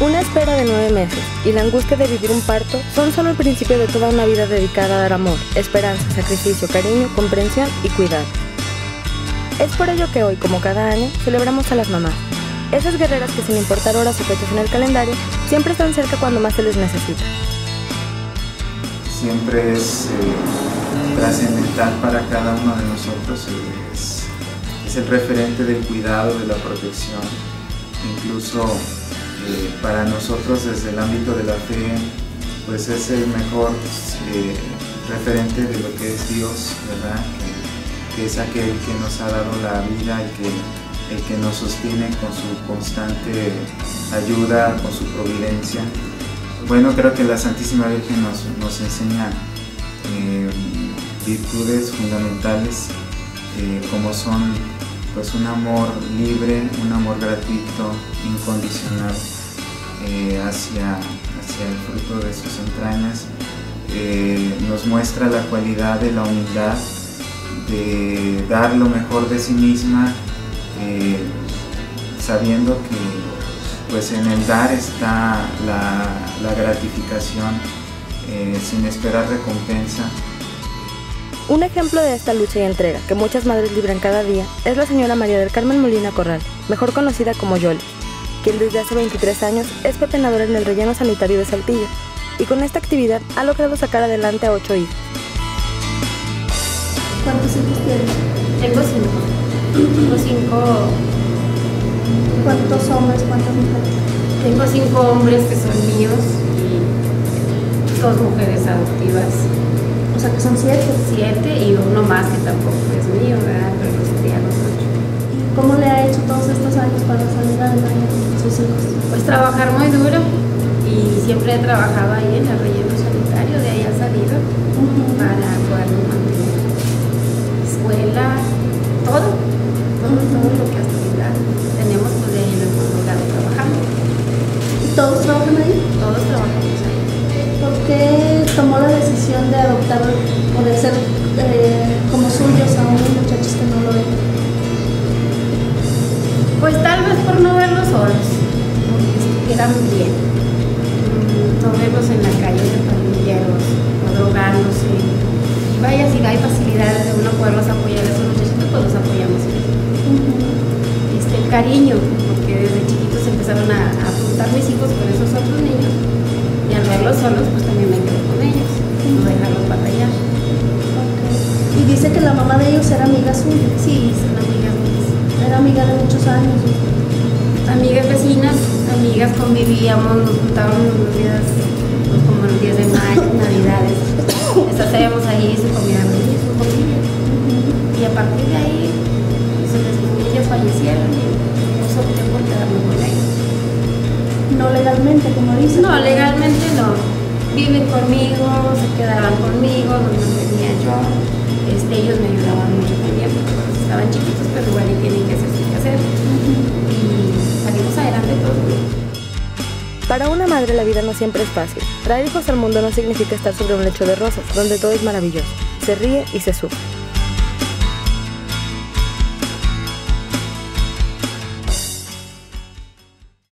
Una espera de nueve meses y la angustia de vivir un parto son solo el principio de toda una vida dedicada a dar amor, esperanza, sacrificio, cariño, comprensión y cuidado. Es por ello que hoy, como cada año, celebramos a las mamás. Esas guerreras que sin importar horas o fechas en el calendario, siempre están cerca cuando más se les necesita. Siempre es eh, trascendental para cada uno de nosotros, es, es el referente del cuidado, de la protección, incluso eh, para nosotros desde el ámbito de la fe, pues es el mejor eh, referente de lo que es Dios, ¿verdad? Que, es aquel que nos ha dado la vida y que, el que nos sostiene con su constante ayuda, con su providencia. Bueno, creo que la Santísima Virgen nos, enseña eh, virtudes fundamentales como son pues un amor libre, un amor gratuito, incondicional eh, hacia, hacia el fruto de sus entrañas. Eh, nos muestra la cualidad de la humildad, de dar lo mejor de sí misma, eh, sabiendo que pues en el dar está la, la gratificación sin esperar recompensa. Un ejemplo de esta lucha y entrega que muchas madres libran cada día es la señora María del Carmen Molina Corral, mejor conocida como Yoli, quien desde hace 23 años es pepenadora en el relleno sanitario de Saltillo y con esta actividad ha logrado sacar adelante a ocho hijos. ¿Cuántos hijos tienes? Tengo cinco. Tengo cinco. ¿Cuántos hombres, cuántas mujeres? Tengo cinco hombres que son míos y dos mujeres adoptivas. O sea que son siete. Siete y uno más que tampoco es mío, ¿verdad? Pero los criamos ocho. ¿Cómo le ha hecho todos estos años para salir adelante con sus hijos? Pues trabajar muy duro y siempre he trabajado ahí en el relleno sanitario, de ahí ha salido para poder mantener escuela, todo, todo, todo lo que hasta ahorita tenemos, pues de ahí lo hemos logrado trabajando. ¿Y todos trabajan ahí? Todos trabajamos de adoptar o de ser eh, como suyos a unos muchachos que no lo ven? Pues tal vez por no verlos solos, porque estuvieran bien. Mm, No verlos en la calle de pandilleros o drogándose. Y vaya, si hay facilidades de uno poderlos apoyar a esos muchachitos, pues los apoyamos. Este, el cariño, porque desde chiquitos empezaron a, a apuntar mis hijos con esos otros niños. Y al verlos solos, pues que la mamá de ellos era amiga suya. Sí, son amigas mías. Era amiga de muchos años. amigas vecinas, amigas convivíamos, nos juntábamos los días, pues, como los días de mayo, navidades. Les hacíamos ahí su comida y su comida. Y a partir de ahí, pues, ellas fallecieron y pues opté por quedarme con ellos. No legalmente, como dice. No, legalmente no. Viven conmigo, se quedaban conmigo, los mantenía yo. Este, ellos me ayudaban mucho también porque pues, estaban chiquitos, pero igual y tienen que hacer su quehacer. Y salimos adelante todos. Para una madre la vida no siempre es fácil. Traer hijos al mundo no significa estar sobre un lecho de rosas, donde todo es maravilloso. Se ríe y se sufre.